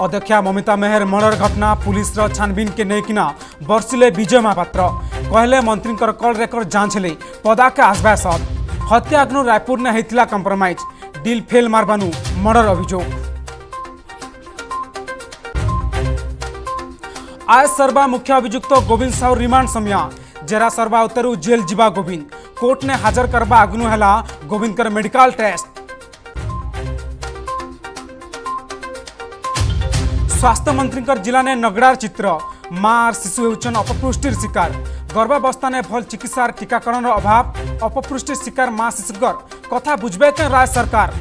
अध्यक्षा ममिता मेहर, मर्डर घटना पुलिस छानबीन के नेकिना बर्षिले विजय महापात्र। कहले मंत्री कल रेकर्ड जाँच ले पदा के आसबा सद हत्या अग्नु रायपुर ने होता कंप्रोमाइज डिल फेल मारबानु मर्डर अभियोग आय सर्वा मुख्य अभियुक्त गोविंद साहू रिमांड समय जेरा सर्वा उत्तरू जेल जीवा गोविंद कोर्ट ने हाजर करवा अग्नु है गोविंद मेडिकल टेस्ट स्वास्थ्य मंत्री जिला ने नगड़ार चित्र माँ और शिशु होचन अपपुष्टिर शिकार गर्भावस्था ने भल चिकित्सार टीकाकरण अभाव अपपुष्टि शिकार माँ शिशुकर कथा बुझबे के राज्य सरकार